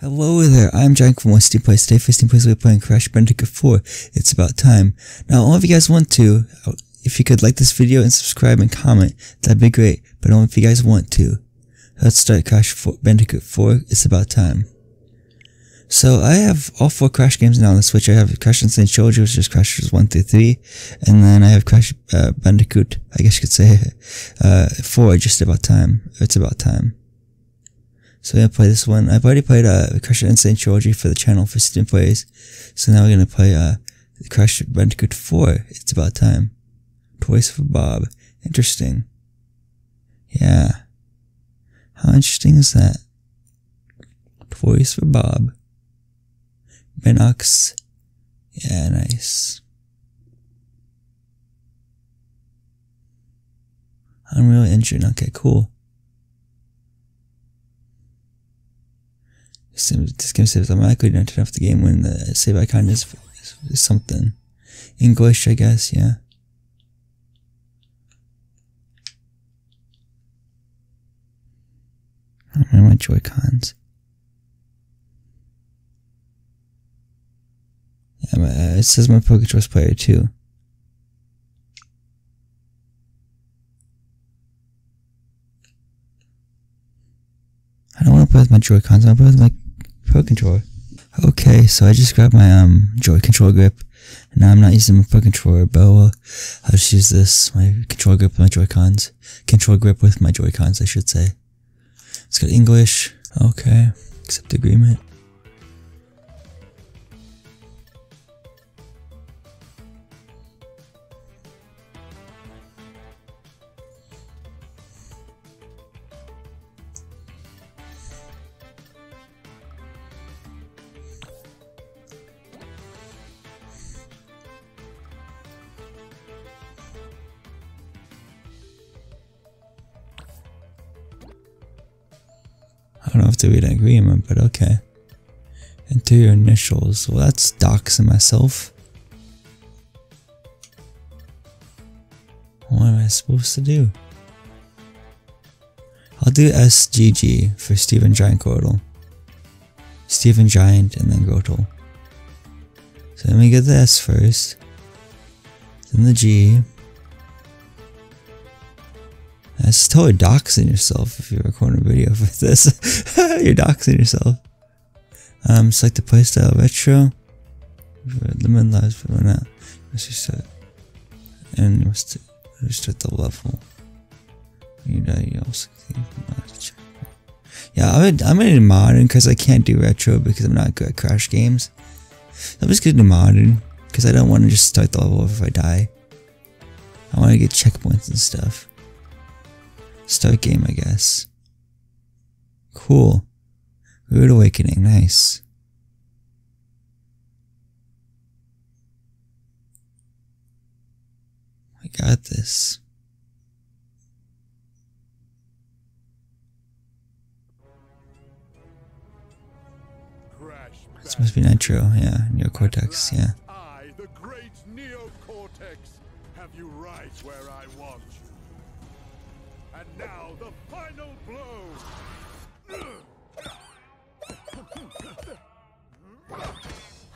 Hello there, I'm Jack from Westy Place. Today Stephen Plays we're playing Crash Bandicoot 4. It's about time. Now, all of you guys want to, if you could like this video and subscribe and comment, that'd be great. But only if you guys want to. Let's start Crash 4, Bandicoot 4. It's about time. So I have all four Crash games now on the Switch. I have Crash N. Sane Trilogy, which is Crashers 1 through 3. And then I have Crash uh, Bandicoot, I guess you could say, uh, 4, just about time. It's about time. So I'm gonna play this one. I've already played uh, Crash N. Sane Trilogy for the channel for Stephen Plays. So now we're gonna play uh, Crash Bandicoot 4. It's about time. Toys for Bob. Interesting. Yeah. How interesting is that? Toys for Bob. Beenox. Yeah, nice. Unreal Engine. Okay, cool. This game says automatically don't turn off the game when the save icon is, is, is something. English, I guess, yeah. I don't know my Joy-Cons. Yeah, uh, it says my Pokechoice player too. I don't want to play with my Joy-Cons, I want to play with my Pro Controller. Okay, so I just grabbed my um Joy Control grip. Now I'm not using my Pro Controller, but I'll just use this, my control grip with my Joy-Cons. Control grip with my Joy-Cons, I should say. It's got English. Okay. Accept agreement. To read an agreement, but okay. Enter your initials. Well, that's doxing myself. What am I supposed to do? I'll do SGG for Stephen Giant Grotle. Stephen Giant and then Grotle. So let me get the S first. Then the G. That's totally doxing yourself if you're recording a video for this. you're doxing yourself. Um, select the playstyle retro. Limit lives for now. Let's reset. And let's restart the level. You know, you also yeah, I'm, I'm in modern because I can't do retro because I'm not good at crash games. I'm just getting modern because I don't want to just start the level if I die. I want to get checkpoints and stuff. Start game, I guess. Cool. Rude Awakening, nice. I got this. This must be Nitro, yeah, Neo Cortex, yeah. I, the great Neo Cortex, have you right where I want you. And now the final blow.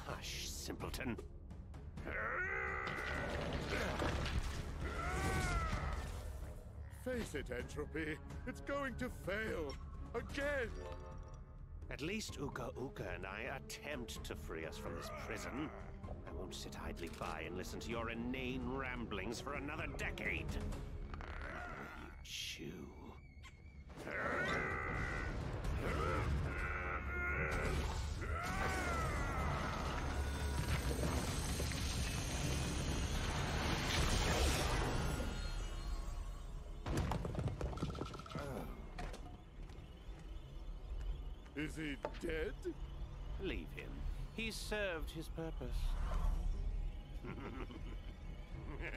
Hush, simpleton. Face it, N. Tropy, it's going to fail. Again. At least Uka Uka and I attempt to free us from this prison. I won't sit idly by and listen to your inane ramblings for another decade. Chew. Is he dead? Leave him. He served his purpose. A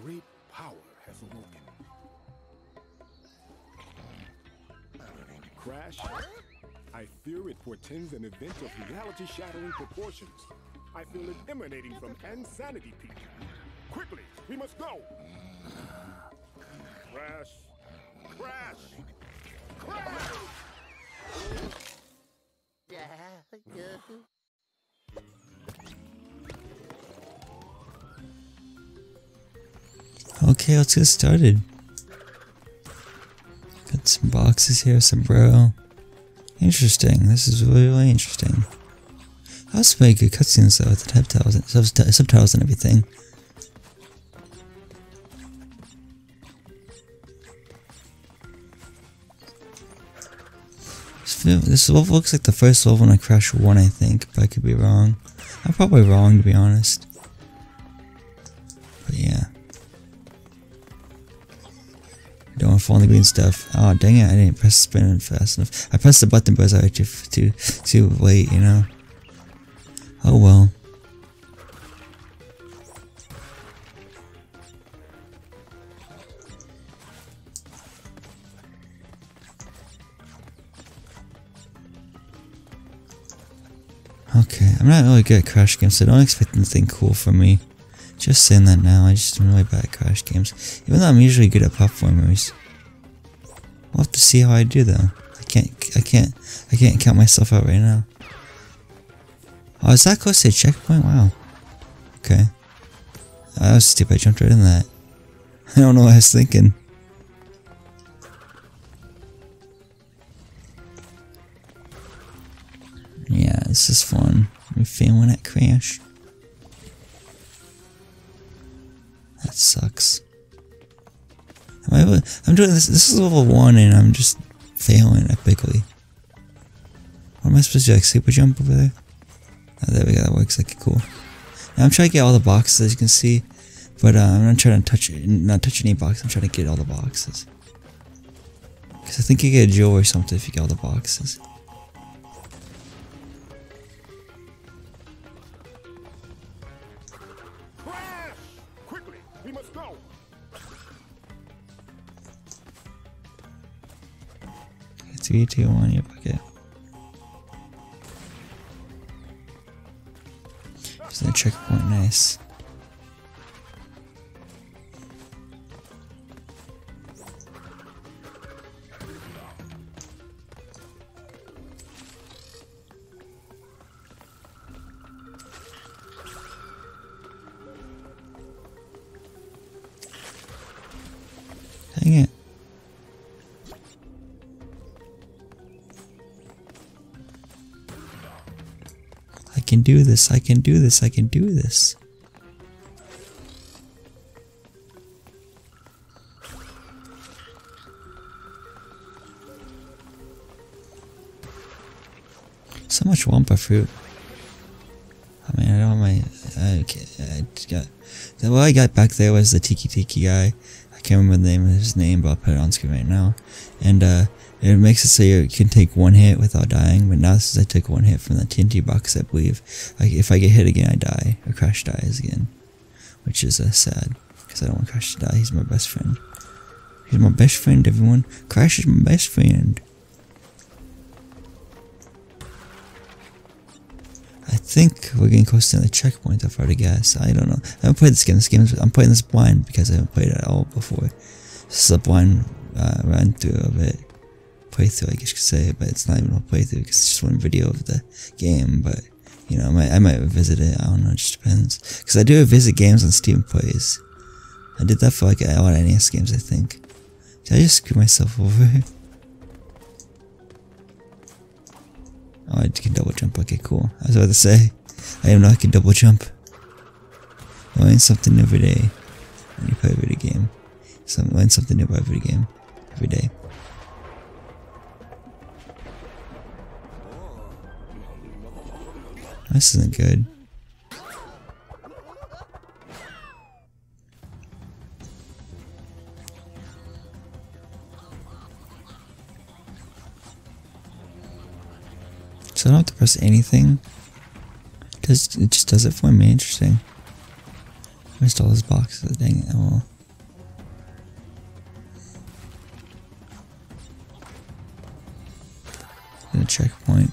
great power has awoken. Crash, I fear it portends an event of reality-shattering proportions. I feel it emanating from N. Sanity Peak. Quickly, we must go! Crash! Crash! Crash! Okay, let's get started. Got some boxes here, some bro. Interesting. This is really, interesting. That's pretty good cutscenes though, with the subtitles and everything. This level looks like the first level in a Crash 1, I think, but I could be wrong. I'm probably wrong, to be honest. But yeah. Don't want to fall on the green stuff. Oh, dang it, I didn't press spin fast enough. I pressed the button, but I was too, too, too late, you know? Oh well. I'm not really good at Crash games, so don't expect anything cool from me. Just saying that now, I just am really bad at Crash games. Even though I'm usually good at platformers. We'll have to see how I do though. I can't, I can't, I can't count myself out right now. Oh, is that close to a checkpoint? Wow. Okay. Oh, that was stupid, I jumped right in that. I don't know what I was thinking. Yeah, this is fun. I'm failing at Crash. That sucks. Am I, I'm doing this. This is level one, and I'm just failing epically. What am I supposed to do? Like super jump over there? Oh, there we go. That works like cool. Now I'm trying to get all the boxes, as you can see, but uh, I'm not trying to touch not touch any box. I'm trying to get all the boxes. Cause I think you get a jewel or something if you get all the boxes. Three, two, one, your pocket. There's no checkpoint, nice. Dang it. Can do this, I can do this, I can do this. So much Wumpa fruit. I mean, I don't have my. I, I got. What I got back there was the Tiki Tiki guy. I can't remember the name of his name, but I'll put it on screen right now. And uh, it makes it so you can take one hit without dying. But now since I took one hit from the TNT box, I believe if I get hit again, I die. Or Crash dies again, which is uh, sad because I don't want Crash to die. He's my best friend. He's my best friend, everyone. Crash is my best friend. I think we're getting close to the checkpoint. I've already guessed. I don't know. I haven't played this game. This game is, I'm playing this blind because I haven't played it at all before. This is a blind uh, run through of it. Playthrough, I guess you could say, but it's not even a playthrough because it's just one video of the game. But you know, I might, I might revisit it. I don't know. It just depends. Because I do visit games on Stephen Plays. I did that for like a lot of NES games, I think. Did I just screw myself over? Oh, I can double jump. Okay, cool. I was about to say, I didn't know I can double jump. Learn something every day when you play a video game. Some, learn something new about game every day. This isn't good. Press anything. Does it just does it for me? Interesting. I Missed all those boxes. Dang it! Oh well. Checkpoint.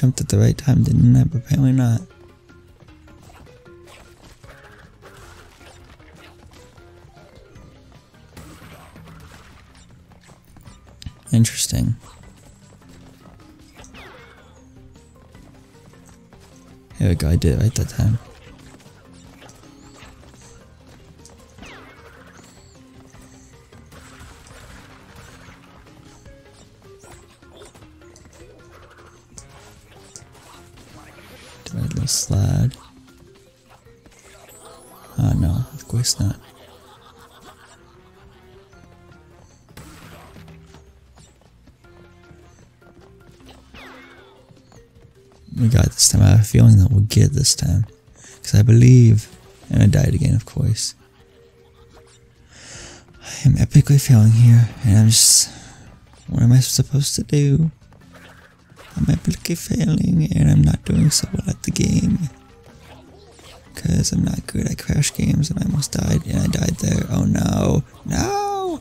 Jumped at the right time, didn't I? But apparently not. Interesting. Here we go, I did it right that time. Slide? Oh no, of course not. We got this time. I have a feeling that we'll get this time. Because I believe. And I died again, of course. I am epically failing here. And I'm just. What am I supposed to do? I'm failing and I'm not doing so well at the game. Because I'm not good at crash games and I almost died and I died there. Oh no. No!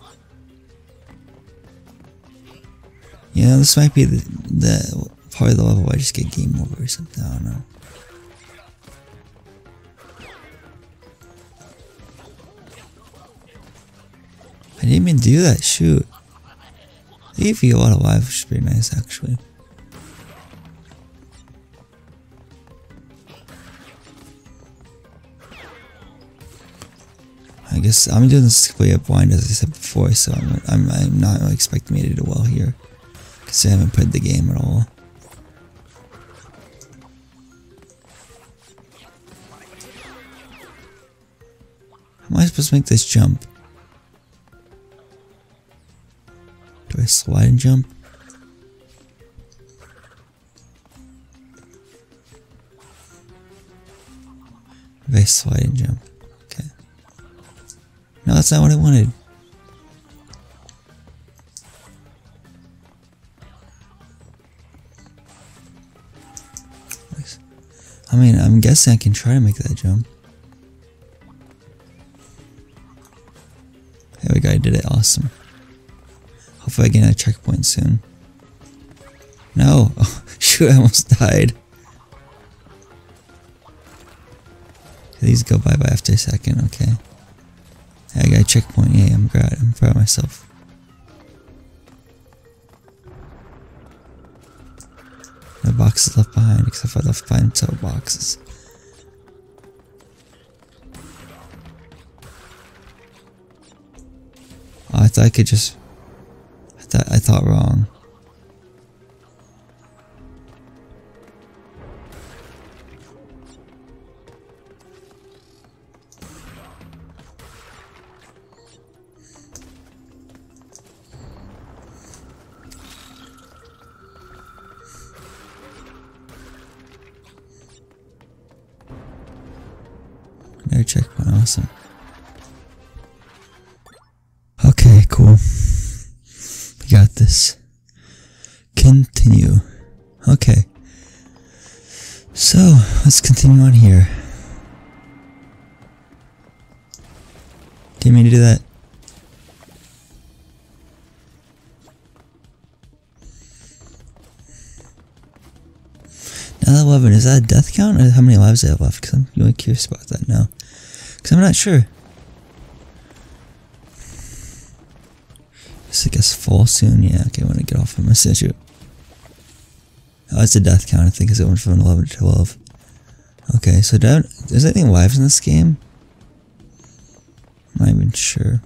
Yeah, this might be the, the part of the level I just get game over or something. I don't know. I didn't even do that. Shoot. They gave you a lot of which is pretty nice actually. I guess I'm doing this completely blind as I said before, so I'm, I'm, I'm not expecting me to do well here. Because I haven't played the game at all. How am I supposed to make this jump? Do I slide and jump? If I slide and jump. That's not what I wanted. I mean, I'm guessing I can try to make that jump. There we go, I did it. Awesome. Hopefully I get a checkpoint soon. No! Oh, shoot, I almost died. These go bye bye after a second, okay. I got a checkpoint, yeah, I'm glad, I'm proud of myself. No boxes left behind, except I left behind two boxes. Oh, I thought I could just. I thought I thought wrong. Lives I have left? Because I'm really curious about that now. Because I'm not sure. Guess I guess fall soon. Yeah, okay, I get off of my statue. Oh, it's a death count, I think, because it went from 11 to 12. Okay, so don't, is there anything lives in this game? I'm not even sure.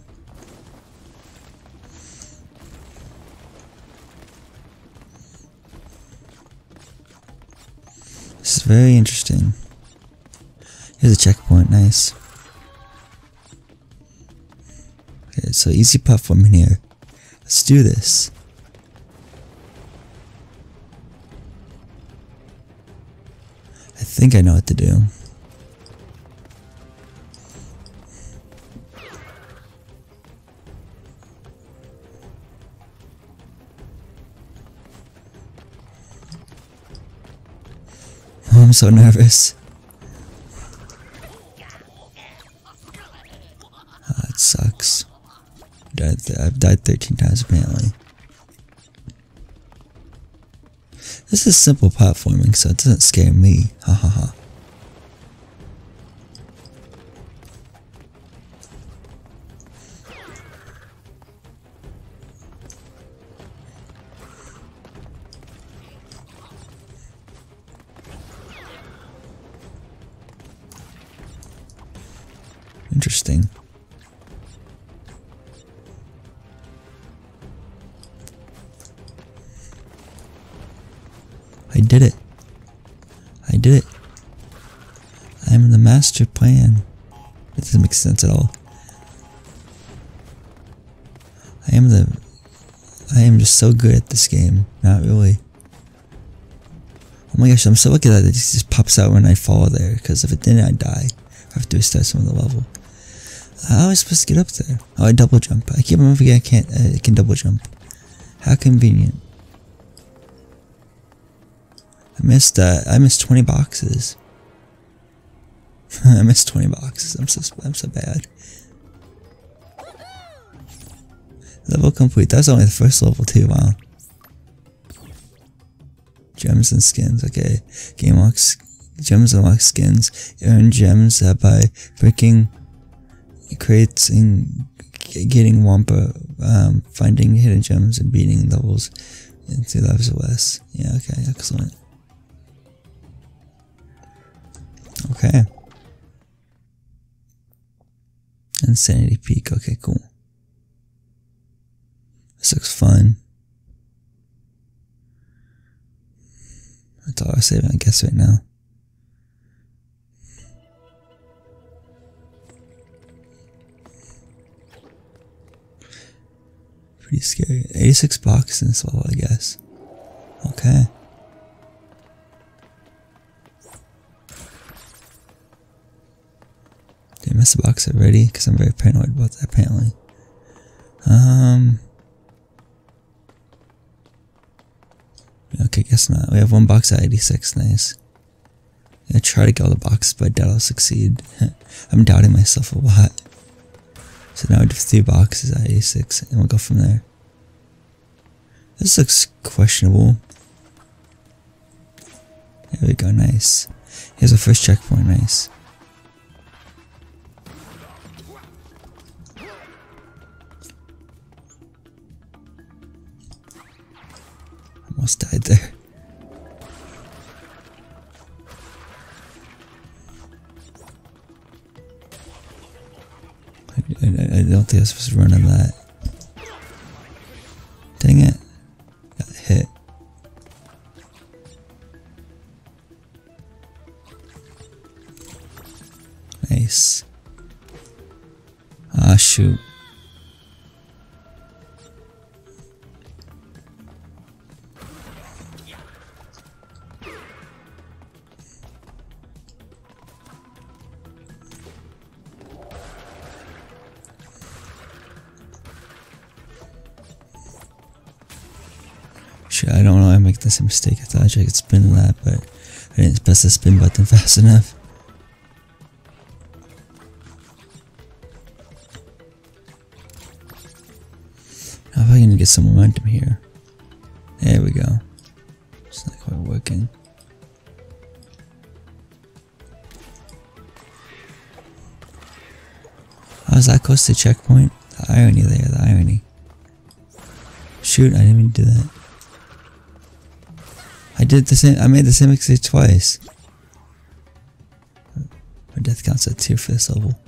This is very interesting. Here's a checkpoint, nice. Okay, so easy platform in here. Let's do this. I think I know what to do. I'm so nervous. Ah, it sucks. Died th I've died 13 times apparently. This is simple platforming, so it doesn't scare me. Ha ha ha. Interesting. Sense at all. I am the. I am just so good at this game. Not really. Oh my gosh, I'm so lucky that it just pops out when I fall there, because if it didn't, I'd die. I have to restart some of the level. How am I supposed to get up there? Oh, I double jump. I keep remembering I can't. Uh, I can double jump. How convenient. I missed. Uh, I missed 20 boxes. I missed 20 boxes. I'm so. I'm so bad. Level complete. That's only the first level too. Wow. Gems and skins. Okay. Game locks. Gems unlock skins. Earn gems uh, by breaking crates and getting Wumpa, um, finding hidden gems and beating levels in two levels or less. Yeah, okay, excellent. Okay. N. Sanity Peak, okay, cool. This looks fun. That's all I'm saving, I guess, right now. Pretty scary. 86 blocks in this level, I guess. Okay. Did I miss a box already? Because I'm very paranoid about that, apparently. Um. Okay, guess not. We have one box at 86. Nice. I try to get all the boxes, but I doubt I'll succeed. I'm doubting myself a lot. So now we do three boxes at 86, and we'll go from there. This looks questionable. There we go, nice. Here's our first checkpoint, nice. Almost died there. I, don't think I was supposed to run on that. Dang it. Got hit. Nice. Ah, shoot. Make the mistake. I thought I could spin that, but I didn't press the spin button fast enough. How am I gonna get some momentum here? There we go. It's not quite working. Oh, I was that close to checkpoint? The irony there, the irony. Shoot, I didn't even do that. I did the same, I made the same mistake twice. My death counts at 2 for this level.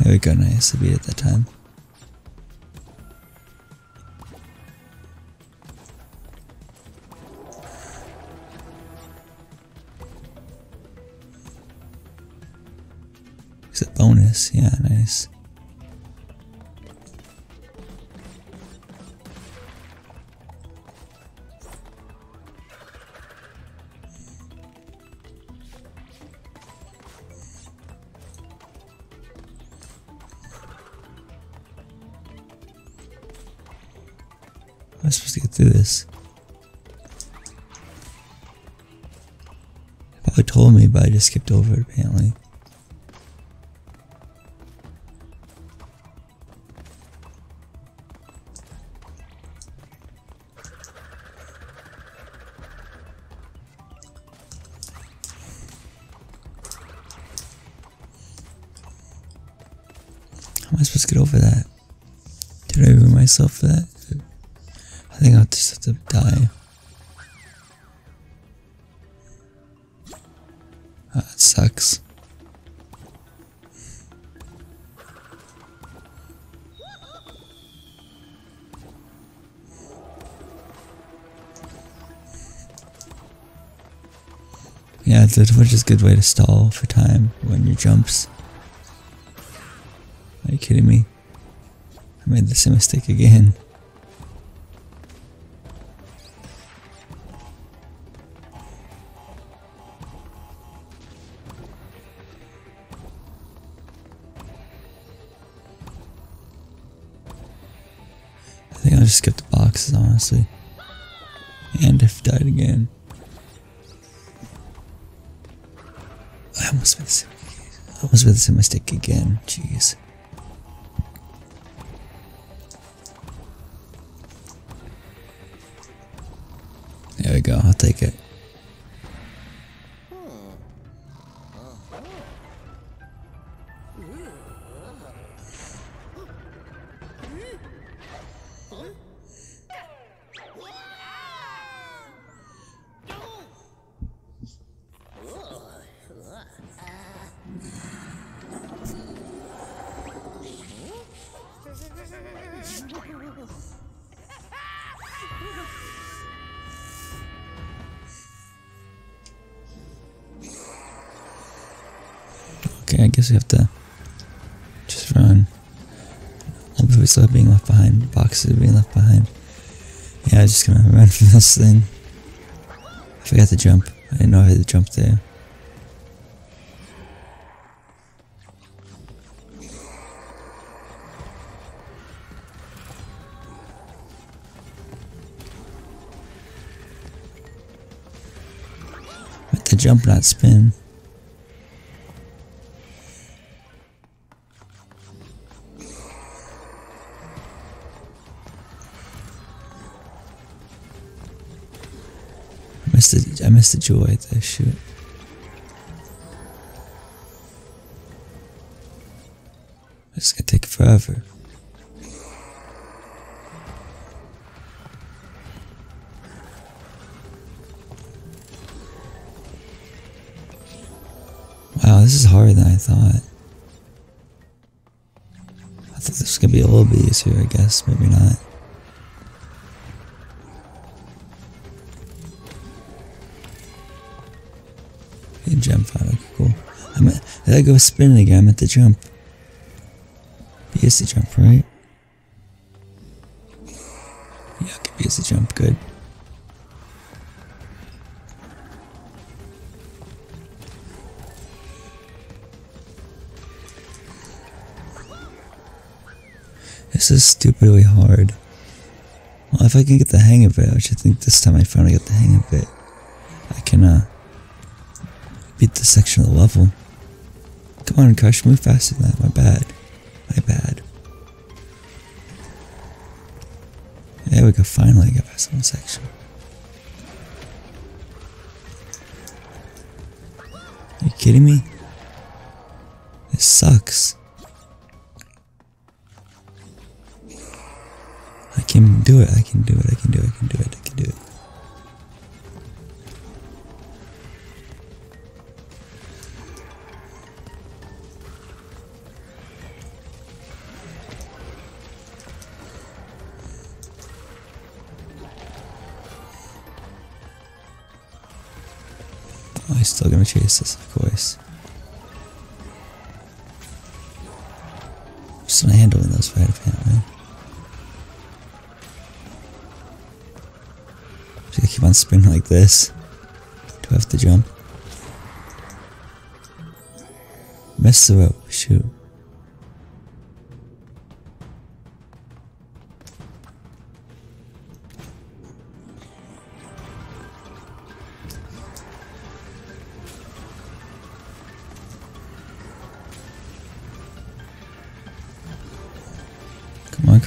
There we go, nice. to be at that time. Just skipped over it apparently. How am I supposed to get over that? Did I ruin myself for that? I think I'll just have to die. That sucks. Yeah, Twitch is a good way to stall for time when you jumps. Are you kidding me? I made the same mistake again. And if died again. I almost made the same, I almost made the same mistake again. Jeez. There we go. I'll take it. I guess we have to just run. All the people are being left behind. Boxes are being left behind. Yeah, I'm just gonna run from this thing. I forgot to jump. I didn't know I had to jump there. But to jump, not spin. Missed the I missed the jewel right there. Shoot. It's gonna take forever. Wow, this is harder than I thought. I thought this was gonna be a little bit easier, I guess. Maybe not. Okay, cool. I'm I go spinning again? I'm at the jump. B the jump, right? Yeah, okay, the jump. Good. This is stupidly hard. Well, if I can get the hang of it, which I think this time I finally got the hang of it, I can, uh, section of the level. Come on, Kush, move faster than that. My bad. My bad. There we go, finally I got past one section. Are you kidding me? This sucks. I can do it, I can do it, I can do it, I can do it, I can do it. Still gonna chase us, of course. Just not handling those right apparently. Just gotta keep on spinning like this. Do I have to jump? Miss the rope, shoot.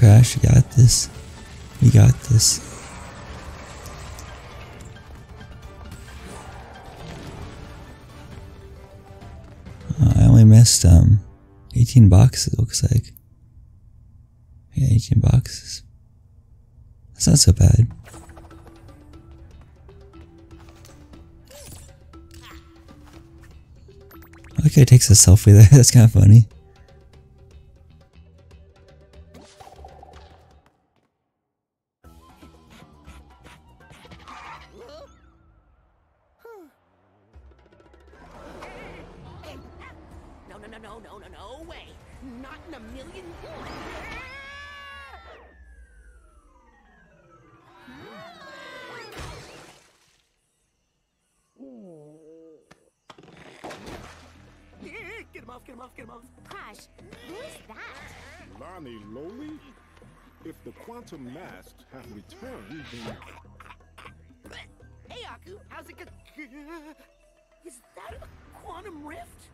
Crash, you got this. You got this. Uh, I only missed um 18 boxes, looks like. Yeah, 18 boxes. That's not so bad. Okay, takes a selfie there. That's kind of funny. Is that a quantum rift?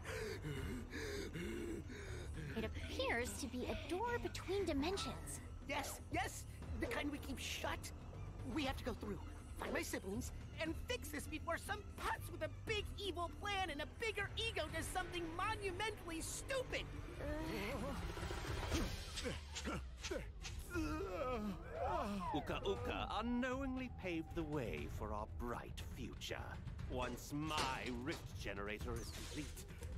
It appears to be a door between dimensions. Yes, yes, the kind we keep shut. We have to go through, find my siblings, and fix this before some putz with a big evil plan and a bigger ego does something monumentally stupid. Uka Uka unknowingly paved the way for our bright future. Once my rift generator is complete,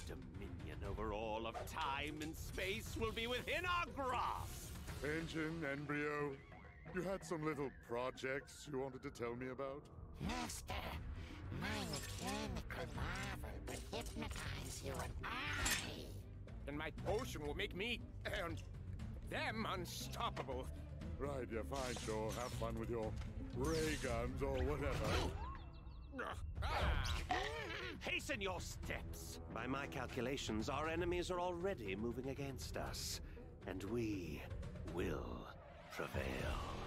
dominion over all of time and space will be within our grasp. N. Gin, Embryo, you had some little projects you wanted to tell me about? Master, my mechanical marvel will hypnotize you and I. And my potion will make me and them unstoppable. Right, yeah, fine, sure. Have fun with your ray guns or whatever. Hasten your steps! By my calculations, our enemies are already moving against us, and we will prevail.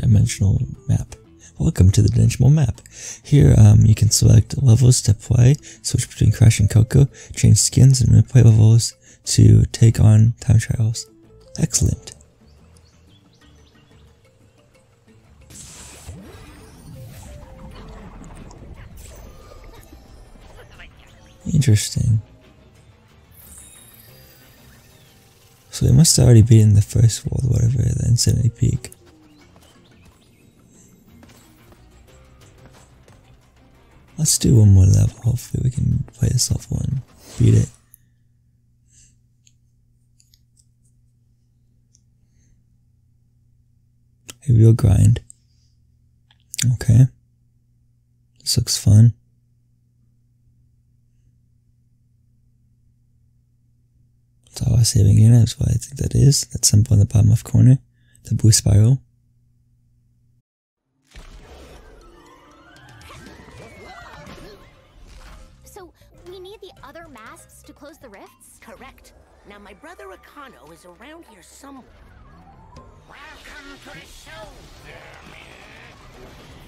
Dimensional map. Welcome to the dimensional map. Here, um, you can select levels to play, switch between Crash and Coco, change skins, and replay levels to take on time trials. Excellent. Interesting. So they must already be in the first world, whatever, the N. Sanity Peak. Let's do one more level. Hopefully we can play this level and beat it. A real grind. Okay. This looks fun. It's all saving unit, that's what I think that is. That symbol in the bottom left corner. The blue spiral. Close the rifts? Correct. Now, my brother Akano is around here somewhere. Welcome to the show,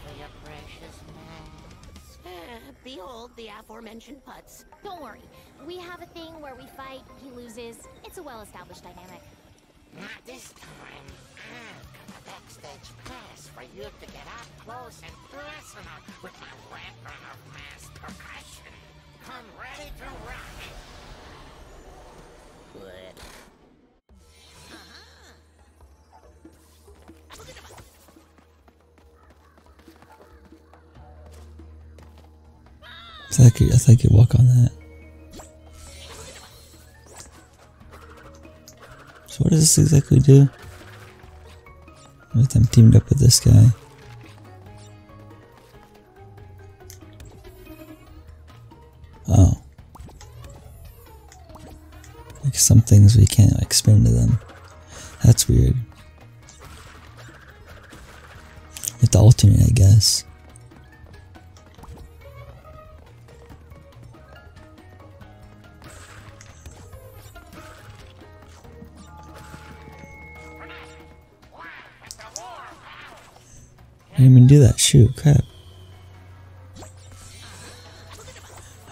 for your precious mask. Eh, behold the aforementioned putz. Don't worry. We have a thing where we fight, he loses. It's a well established dynamic. Not this time. I've got a backstage pass for you to get up close and personal with my weapon of mass percussion. I'm ready to rock! What? I think I could walk on that. So what does this exactly do? I'm teamed up with this guy. Some things we can't explain to them. That's weird. With the alternate, I guess. I didn't even do that. Shoot, crap.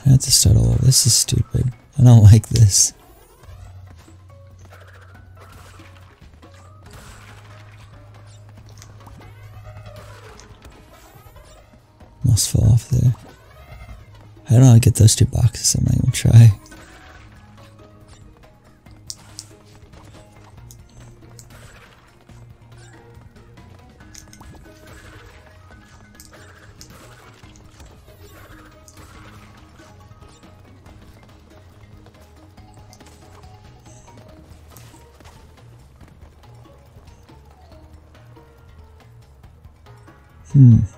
I have to start all over. This is stupid. I don't like this. Don't know how to get those two boxes. I'm not even try. Hmm.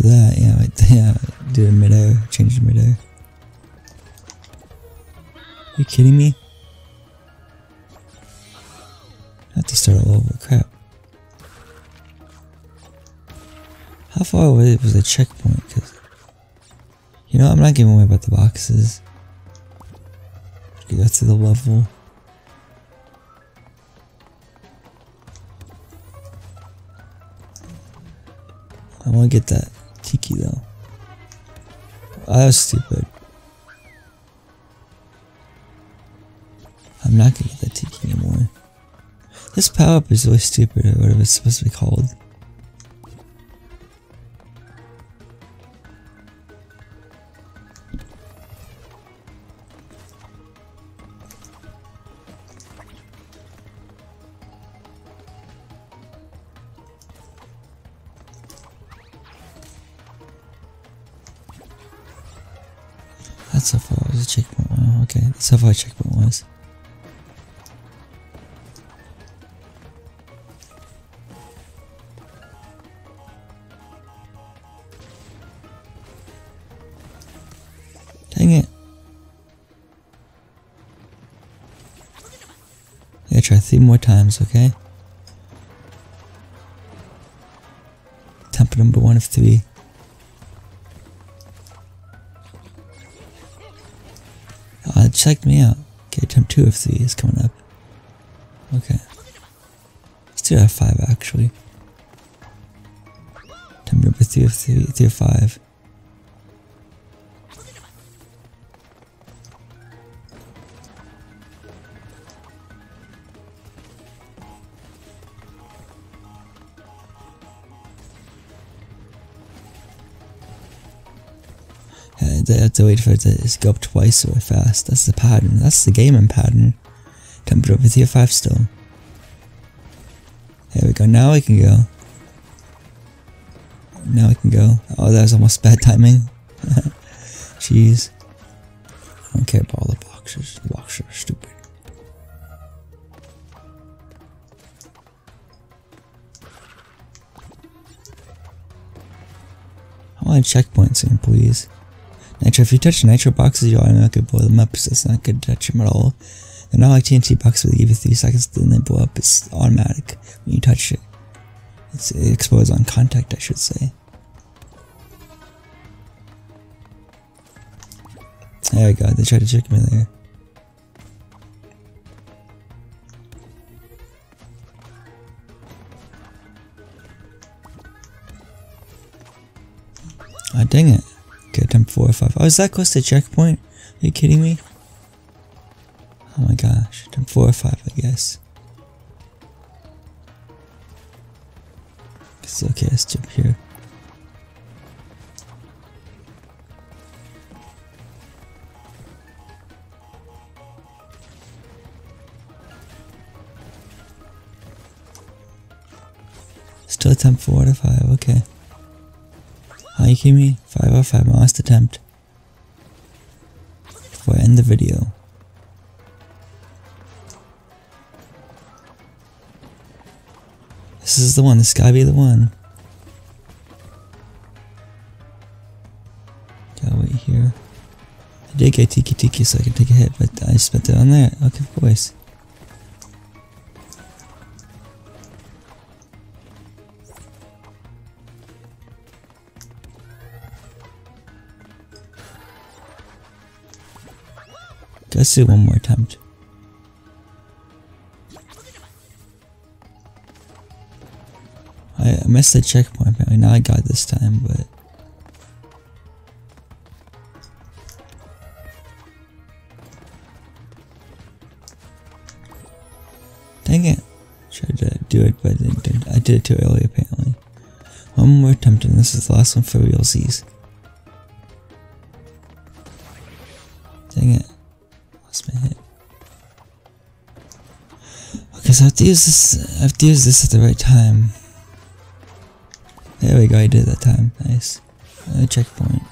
That, yeah, I, yeah, do it midair, change it midair. Are you kidding me? I have to start all over. Crap. How far away was the checkpoint? Cause you know, I'm not giving away about the boxes. Get to the level. I want to get that tiki though. That was stupid. I'm not gonna get that tiki anymore. This power up is really stupid, or whatever it's supposed to be called. That's how far the checkpoint. Oh, okay, that's how far checkpoint was. Dang it. Gotta try three more times, okay? Temper number one of three. psyched me out. Okay, time 2 of three is coming up. Okay. Let's do f5 actually. Time number 3 of 3, 3 of 5. To wait for it to go up twice so fast. That's the pattern. That's the gaming pattern. Temper over tier 5 still. There we go. Now I can go. Now I can go. Oh, that was almost bad timing. Jeez. I don't care about all the boxes. The boxes are stupid. I want a checkpoint soon, please. Nitro, if you touch nitro boxes, you automatically blow them up, so it's not good to touch them at all. They're not like TNT boxes where you give it 3 seconds, then they blow up. It's automatic when you touch it. It's it explodes on contact, I should say. There we go, they tried to trick me there. Ah, dang it. 4 or 5. Oh, is that close to checkpoint? Are you kidding me? Oh my gosh. Attempt 4 or 5, I guess. It's okay, let's jump here. Still 4 out of 5, okay. Kidding me? 5 out of 5, my last attempt. Before I end the video. This is the one, this gotta be the one. Gotta wait here. I did get Tiki Tiki so I can take a hit, but I spent it on that. Okay, of do one more attempt. I missed the checkpoint apparently. Now I got this time, but Dang it. Tried to do it, but I, did, I did it too early apparently. One more attempt and this is the last one for realsies. Dang it. I have to use this I have to use this at the right time. There we go, I did that time. Nice. Another checkpoint.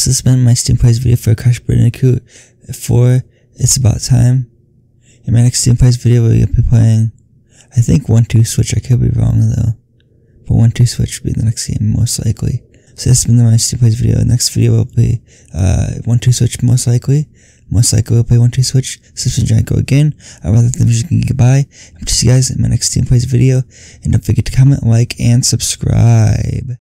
Okay, so this has been my Stephen Plays video for Crash Bandicoot 4. It's about time. In my next Stephen Plays video, we'll be playing, I think 1-2 Switch. I could be wrong though. But 1-2 Switch will be the next game, most likely. So this has been my Stephen Plays video. Next video will be uh, 1-2 Switch, most likely. Most likely we'll play 1-2 Switch. So this is Go again. I'd rather than goodbye. I'll see you guys in my next Stephen Plays video. And don't forget to comment, like, and subscribe.